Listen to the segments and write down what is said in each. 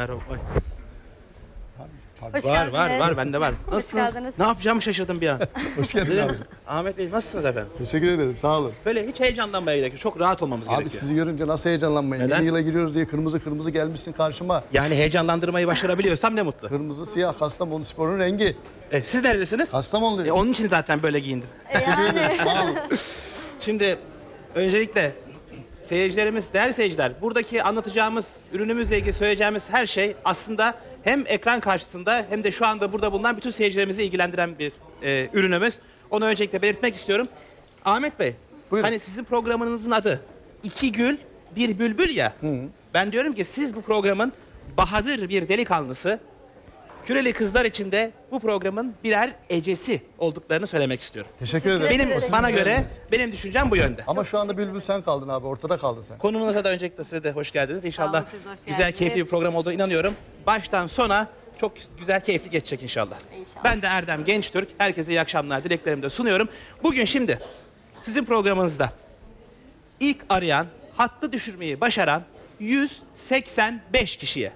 Merhaba. Ay, Hoş Var geldiniz. var var bende var. Hoş Nasılsınız? geldiniz. Ne yapacağımı şaşırdım bir an. Hoş geldin Dedim, abi. Ahmet Bey nasılsınız efendim? Teşekkür ederim. Sağ olun. Böyle hiç heyecanlanmaya gerek yok. Çok rahat olmamız Abi gerekiyor. sizi görünce nasıl heyecanlanmayın? Neden? Yeni yıla giriyoruz diye kırmızı kırmızı gelmişsin karşıma. Yani heyecanlandırmayı başarabiliyorsam ne mutlu. Kırmızı siyah Kastamonu sporun rengi. E, siz neredesiniz? Kastamonu E, onun için zaten böyle giyindim. E, yani Sağ olun. Şimdi öncelikle seyircilerimiz, değerli seyirciler, buradaki anlatacağımız, ürünümüzle ilgili söyleyeceğimiz her şey aslında hem ekran karşısında hem de şu anda burada bulunan bütün seyircilerimizi ilgilendiren bir e, ürünümüz. Onu öncelikle belirtmek istiyorum. Ahmet Bey, Buyurun. hani sizin programınızın adı İki Gül, Bir Bülbül ya. Ben diyorum ki siz bu programın bahadır bir delikanlısı, Küreli kızlar için de bu programın birer ecesi olduklarını söylemek istiyorum. Teşekkür ederim. Benim ederim. bana göre benim düşüncem bu yönde. Ama şu anda bülbül sen kaldın abi. Ortada kaldın sen. Konumuza da öncelikle size de hoş geldiniz. İnşallah siz de hoş güzel, geldiniz. keyifli bir program olduğunu inanıyorum. Baştan sona çok güzel, keyifli geçecek inşallah. İnşallah. Ben de Erdem Gençtürk. Herkese iyi akşamlar dileklerimi de sunuyorum. Bugün şimdi sizin programınızda ilk arayan, hattı düşürmeyi başaran 185 kişiye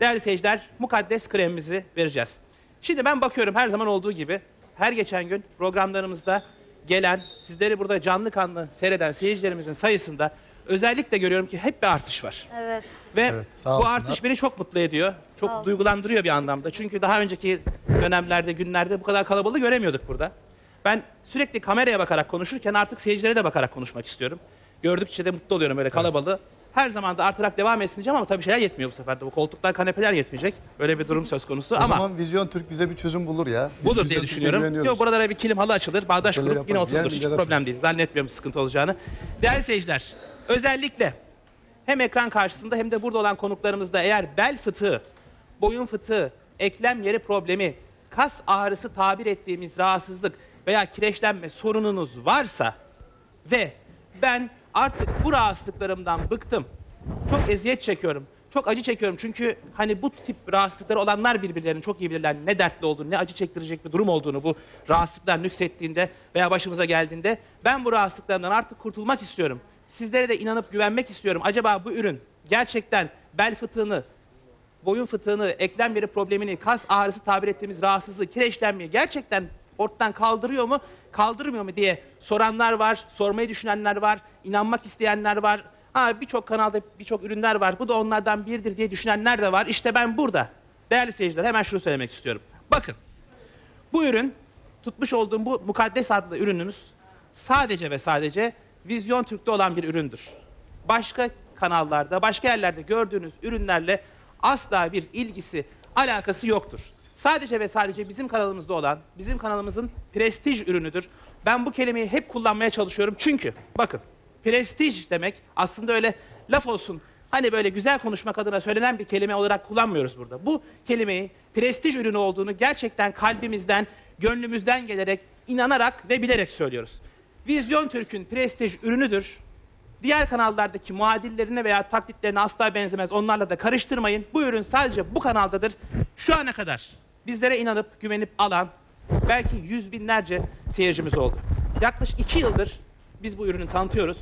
değerli seyirciler mukaddes kremimizi vereceğiz. Şimdi ben bakıyorum her zaman olduğu gibi her geçen gün programlarımızda gelen, sizleri burada canlı kanlı seyreden seyircilerimizin sayısında özellikle görüyorum ki hep bir artış var. evet. Ve Evet, sağ bu olsunlar. artış beni çok mutlu ediyor. Çok olsun. duygulandırıyor bir anlamda. Çünkü daha önceki dönemlerde, günlerde bu kadar kalabalığı göremiyorduk burada. Ben sürekli kameraya bakarak konuşurken artık seyircilere de bakarak konuşmak istiyorum. Gördükçe de mutlu oluyorum böyle kalabalığı. Her zaman da artarak devam etsin diyeceğim ama tabii şeyler yetmiyor bu sefer de. Bu koltuklar, kanepeler yetmeyecek. Öyle bir durum söz konusu O ama zaman Vizyon Türk bize bir çözüm bulur ya. Biz bulur Vizyon diye Türk'e düşünüyorum. güveniyoruz. Yok buralara bir kilim halı açılır, bağdaş Şeyler kurup yine yaparız. oturulur. Yer Hiç problem değil. Zannetmiyorum sıkıntı olacağını. Değerli seyirciler, özellikle hem ekran karşısında hem de burada olan konuklarımızda eğer bel fıtığı, boyun fıtığı, eklem yeri problemi, kas ağrısı tabir ettiğimiz rahatsızlık veya kireçlenme sorununuz varsa ve ben artık bu rahatsızlıklarımdan bıktım. Çok eziyet çekiyorum. Çok acı çekiyorum çünkü hani bu tip rahatsızlıkları olanlar birbirlerini çok iyi bilirler. Ne dertli olduğunu, ne acı çektirecek bir durum olduğunu bu rahatsızlıklar nüksettiğinde veya başımıza geldiğinde ben bu rahatsızlıklarımdan artık kurtulmak istiyorum. Sizlere de inanıp güvenmek istiyorum. Acaba bu ürün gerçekten bel fıtığını, boyun fıtığını, eklem yeri problemini, kas ağrısı tabir ettiğimiz rahatsızlığı, kireçlenmeyi gerçekten ortadan kaldırıyor mu, kaldırmıyor mu diye soranlar var, sormayı düşünenler var, inanmak isteyenler var. Ha birçok kanalda birçok ürünler var. Bu da onlardan biridir diye düşünenler de var. İşte ben burada. Değerli seyirciler hemen şunu söylemek istiyorum. Bakın. Bu ürün tutmuş olduğum bu mukaddes adlı ürünümüz sadece ve sadece Vizyon Türk'te olan bir üründür. Başka kanallarda, başka yerlerde gördüğünüz ürünlerle asla bir ilgisi, alakası yoktur. Sadece ve sadece bizim kanalımızda olan, bizim kanalımızın prestij ürünüdür. Ben bu kelimeyi hep kullanmaya çalışıyorum çünkü bakın prestij demek aslında öyle laf olsun hani böyle güzel konuşmak adına söylenen bir kelime olarak kullanmıyoruz burada. Bu kelimeyi prestij ürünü olduğunu gerçekten kalbimizden, gönlümüzden gelerek, inanarak ve bilerek söylüyoruz. Vizyon Türk'ün prestij ürünüdür. Diğer kanallardaki muadillerine veya taklitlerine asla benzemez. Onlarla da karıştırmayın. Bu ürün sadece bu kanaldadır. Şu ana kadar bizlere inanıp güvenip alan belki yüz binlerce seyircimiz oldu. Yaklaşık iki yıldır biz bu ürünü tanıtıyoruz.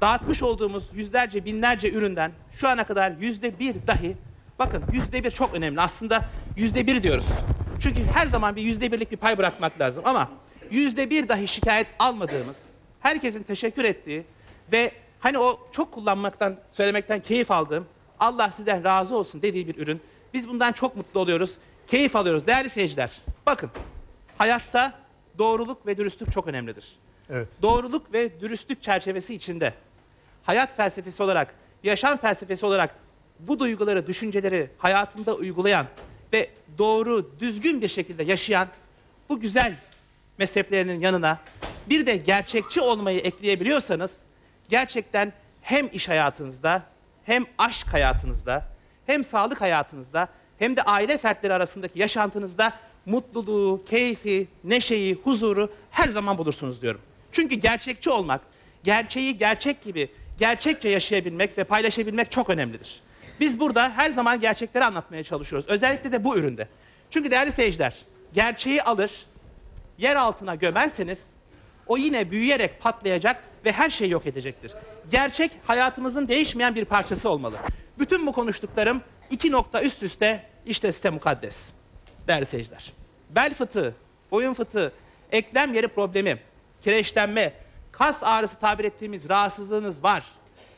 Dağıtmış olduğumuz yüzlerce binlerce üründen şu ana kadar yüzde bir dahi bakın yüzde bir çok önemli aslında yüzde bir diyoruz. Çünkü her zaman bir yüzde birlik bir pay bırakmak lazım ama yüzde bir dahi şikayet almadığımız herkesin teşekkür ettiği ve hani o çok kullanmaktan, söylemekten keyif aldığım, Allah sizden razı olsun dediği bir ürün. Biz bundan çok mutlu oluyoruz, keyif alıyoruz. Değerli seyirciler, bakın hayatta doğruluk ve dürüstlük çok önemlidir. Evet. Doğruluk ve dürüstlük çerçevesi içinde hayat felsefesi olarak, yaşam felsefesi olarak bu duyguları, düşünceleri hayatında uygulayan ve doğru, düzgün bir şekilde yaşayan bu güzel mezheplerinin yanına bir de gerçekçi olmayı ekleyebiliyorsanız gerçekten hem iş hayatınızda hem aşk hayatınızda hem sağlık hayatınızda hem de aile fertleri arasındaki yaşantınızda mutluluğu, keyfi, neşeyi, huzuru her zaman bulursunuz diyorum. Çünkü gerçekçi olmak, gerçeği gerçek gibi gerçekçe yaşayabilmek ve paylaşabilmek çok önemlidir. Biz burada her zaman gerçekleri anlatmaya çalışıyoruz. Özellikle de bu üründe. Çünkü değerli seyirciler, gerçeği alır, yer altına gömerseniz o yine büyüyerek patlayacak ve her şeyi yok edecektir. Gerçek hayatımızın değişmeyen bir parçası olmalı. Bütün bu konuştuklarım İki nokta üst üste işte size mukaddes. Değerli seyirciler. Bel fıtığı, boyun fıtığı, eklem yeri problemi, kireçlenme, kas ağrısı tabir ettiğimiz rahatsızlığınız var.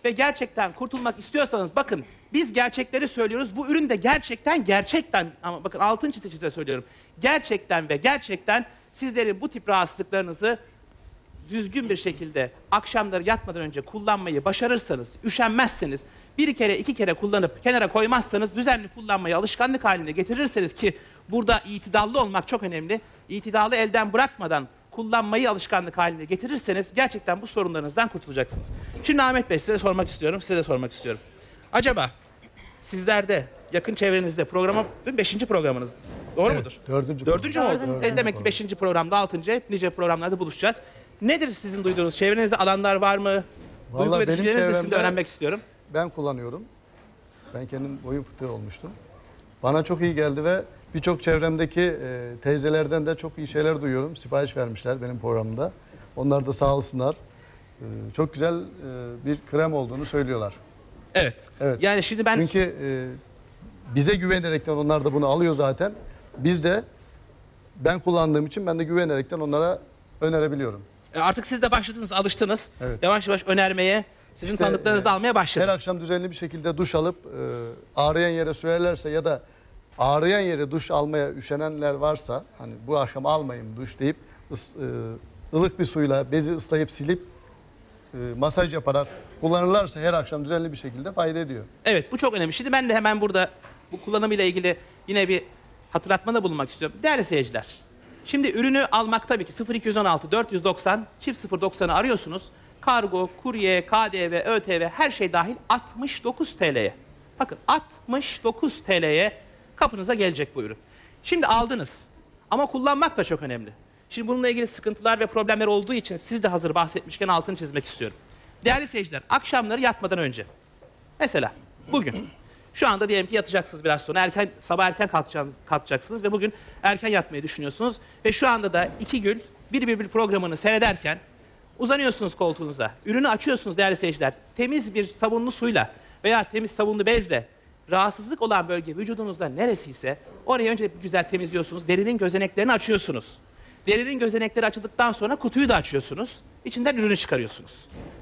Ve gerçekten kurtulmak istiyorsanız bakın biz gerçekleri söylüyoruz. Bu ürün de gerçekten gerçekten ama bakın altın çize çize söylüyorum. Gerçekten ve gerçekten sizlerin bu tip rahatsızlıklarınızı düzgün bir şekilde akşamları yatmadan önce kullanmayı başarırsanız, üşenmezseniz, bir kere iki kere kullanıp kenara koymazsanız, düzenli kullanmayı alışkanlık haline getirirseniz ki burada itidallı olmak çok önemli. İtidalı elden bırakmadan kullanmayı alışkanlık haline getirirseniz gerçekten bu sorunlarınızdan kurtulacaksınız. Şimdi Ahmet Bey size sormak istiyorum, size de sormak istiyorum. Acaba sizlerde, yakın çevrenizde programa, beşinci programınız doğru Evet, mudur? dördüncü Dördüncü mü oldu? Dördüncü. Senin demek ki beşinci programda, altıncı, hep nice programlarda buluşacağız. Nedir sizin duyduğunuz? Çevrenizde alanlar var mı? Duygu Vallahi ve benim düşüncelerinizi sizin de öğrenmek istiyorum. Ben kullanıyorum. Ben kendim boyun fıtığı olmuştum. Bana çok iyi geldi ve birçok çevremdeki e, teyzelerden de çok iyi şeyler duyuyorum. Sipariş vermişler benim programımda. Onlar da sağ olsunlar. E, çok güzel e, bir krem olduğunu söylüyorlar. Evet. Evet. Yani şimdi ben Çünkü e, bize güvenerekten onlar da bunu alıyor zaten. Biz de ben kullandığım için ben de güvenerekten onlara önerebiliyorum. e, artık siz de başladınız, alıştınız. Evet. Yavaş yavaş önermeye, sizin İşte, tanıdıklarınızı e, almaya Her başladınız. akşam düzenli bir şekilde duş alıp e, ağrıyan yere sürerlerse ya da ağrıyan yere duş almaya üşenenler varsa hani bu akşam almayayım duş deyip ıs- e, ılık bir suyla bezi ıslayıp silip e, masaj yaparak kullanırlarsa her akşam düzenli bir şekilde fayda ediyor. Evet, bu çok önemli. Şimdi ben de hemen burada bu kullanımıyla ilgili yine bir hatırlatmada bulunmak istiyorum. Değerli seyirciler, şimdi ürünü almak tabii ki 0216 490 çift 090'ı arıyorsunuz. Kargo, kurye, KDV, ÖTV her şey dahil 69 TL'ye. Bakın 69 TL'ye kapınıza gelecek bu ürün. Şimdi aldınız ama kullanmak da çok önemli. Şimdi bununla ilgili sıkıntılar ve problemler olduğu için siz de hazır bahsetmişken altını çizmek istiyorum. Değerli seyirciler, akşamları yatmadan önce Mesela bugün şu anda diyelim ki yatacaksınız biraz sonra erken sabah erken kalkacaksınız, kalkacaksınız ve bugün erken yatmayı düşünüyorsunuz ve şu anda da iki gün bir bir bir programını seyrederken uzanıyorsunuz koltuğunuza. Ürünü açıyorsunuz değerli seyirciler. Temiz bir sabunlu suyla veya temiz sabunlu bezle rahatsızlık olan bölge vücudunuzda neresiyse orayı önce güzel temizliyorsunuz. Derinin gözeneklerini açıyorsunuz. Derinin gözenekleri açıldıktan sonra kutuyu da açıyorsunuz. İçinden ürünü çıkarıyorsunuz.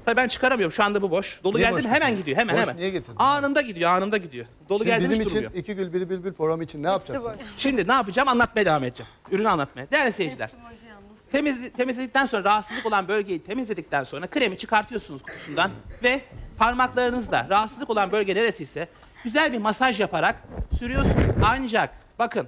Tabii ben çıkaramıyorum. Şu anda bu boş. Dolu Niye geldi mi hemen gidiyor. Hemen Boş hemen. niye getirdin? Anında gidiyor, anında gidiyor. Dolu Şimdi geldi bizim hiç için durmuyor. iki gül biri bülbül programı için ne yapacaksın? Şimdi ne yapacağım? Anlatmaya devam edeceğim. Ürünü anlatmaya. Değerli seyirciler. Temiz, temizledikten sonra rahatsızlık olan bölgeyi temizledikten sonra kremi çıkartıyorsunuz kutusundan ve parmaklarınızla rahatsızlık olan bölge neresiyse güzel bir masaj yaparak sürüyorsunuz. Ancak bakın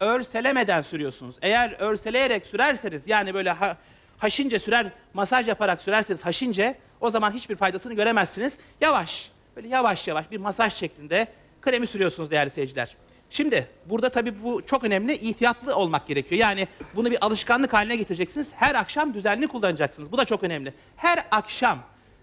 örselemeden sürüyorsunuz. Eğer örseleyerek sürerseniz yani böyle ha, haşince sürer masaj yaparak sürerseniz haşince o zaman hiçbir faydasını göremezsiniz. Yavaş böyle yavaş yavaş bir masaj şeklinde kremi sürüyorsunuz değerli seyirciler. Şimdi burada tabii bu çok önemli ihtiyatlı olmak gerekiyor. Yani bunu bir alışkanlık haline getireceksiniz. Her akşam düzenli kullanacaksınız. Bu da çok önemli. Her akşam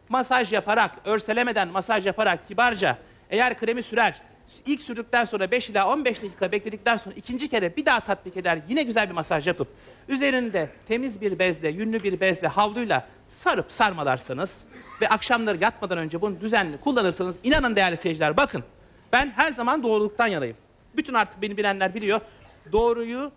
masaj yaparak, örselemeden masaj yaparak kibarca eğer kremi sürer, ilk sürdükten sonra 5 ila 15 dakika bekledikten sonra ikinci kere bir daha tatbik eder, yine güzel bir masaj yapıp üzerinde temiz bir bezle, yünlü bir bezle, havluyla sarıp sarmalarsanız ve akşamları yatmadan önce bunu düzenli kullanırsanız inanın değerli seyirciler bakın ben her zaman doğruluktan yanayım. Bütün artık beni bilenler biliyor. Doğruyu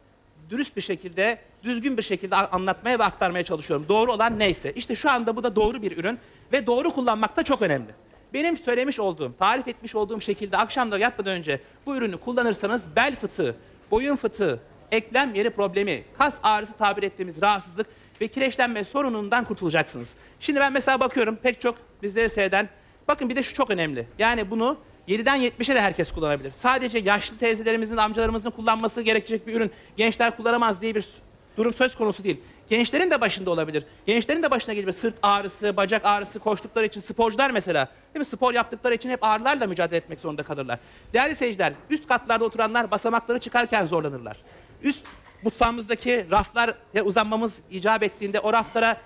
dürüst bir şekilde, düzgün bir şekilde anlatmaya ve aktarmaya çalışıyorum. Doğru olan neyse. İşte şu anda bu da doğru bir ürün ve doğru kullanmak da çok önemli. Benim söylemiş olduğum, tarif etmiş olduğum şekilde akşamları yatmadan önce bu ürünü kullanırsanız bel fıtığı, boyun fıtığı, eklem yeri problemi, kas ağrısı tabir ettiğimiz rahatsızlık ve kireçlenme sorunundan kurtulacaksınız. Şimdi ben mesela bakıyorum pek çok bizleri seyreden, bakın bir de şu çok önemli. Yani bunu 7'den 70'e de herkes kullanabilir. Sadece yaşlı teyzelerimizin, amcalarımızın kullanması gerekecek bir ürün gençler kullanamaz diye bir durum söz konusu değil. Gençlerin de başında olabilir. Gençlerin de başına gelebilir. Sırt ağrısı, bacak ağrısı koştukları için sporcular mesela. Değil mi? Spor yaptıkları için hep ağrılarla mücadele etmek zorunda kalırlar. Değerli seyirciler, üst katlarda oturanlar basamakları çıkarken zorlanırlar. Üst mutfağımızdaki raflar uzanmamız icap ettiğinde o raflara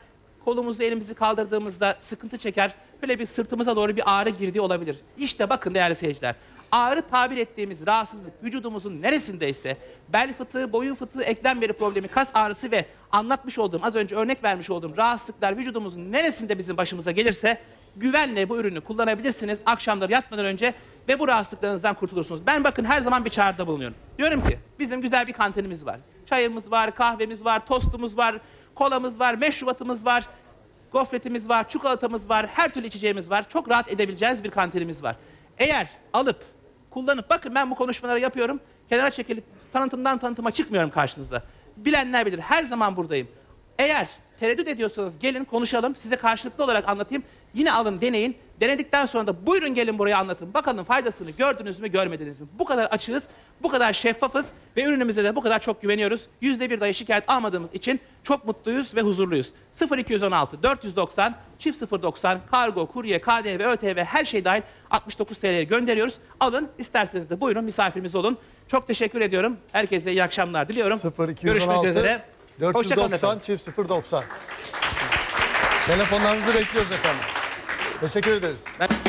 kolumuzu elimizi kaldırdığımızda sıkıntı çeker. Böyle bir sırtımıza doğru bir ağrı girdiği olabilir. İşte bakın değerli seyirciler. Ağrı tabir ettiğimiz rahatsızlık vücudumuzun neresindeyse bel fıtığı, boyun fıtığı, eklem yeri problemi, kas ağrısı ve anlatmış olduğum az önce örnek vermiş olduğum rahatsızlıklar vücudumuzun neresinde bizim başımıza gelirse güvenle bu ürünü kullanabilirsiniz. Akşamları yatmadan önce ve bu rahatsızlıklarınızdan kurtulursunuz. Ben bakın her zaman bir çağrıda bulunuyorum. Diyorum ki bizim güzel bir kantinimiz var. Çayımız var, kahvemiz var, tostumuz var, kolamız var, meşrubatımız var, gofretimiz var, çikolatamız var, her türlü içeceğimiz var. Çok rahat edebileceğiniz bir kantinimiz var. Eğer alıp, kullanıp, bakın ben bu konuşmaları yapıyorum, kenara çekilip tanıtımdan tanıtıma çıkmıyorum karşınıza. Bilenler bilir, her zaman buradayım. Eğer tereddüt ediyorsanız gelin konuşalım, size karşılıklı olarak anlatayım. Yine alın, deneyin. Denedikten sonra da buyurun gelin buraya anlatın. Bakalım faydasını gördünüz mü, görmediniz mi? Bu kadar açığız, bu kadar şeffafız ve ürünümüze de bu kadar çok güveniyoruz. Yüzde bir dahi şikayet almadığımız için çok mutluyuz ve huzurluyuz. 0216 490 çift 090 kargo, kurye, KDV, ÖTV her şey dahil 69 TL'ye gönderiyoruz. Alın isterseniz de buyurun misafirimiz olun. Çok teşekkür ediyorum. Herkese iyi akşamlar diliyorum. 0216 Görüşmek üzere. Hoşçakalın 490 efendim. çift 090. Telefonlarınızı bekliyoruz efendim. Teşekkür ederiz. Ben-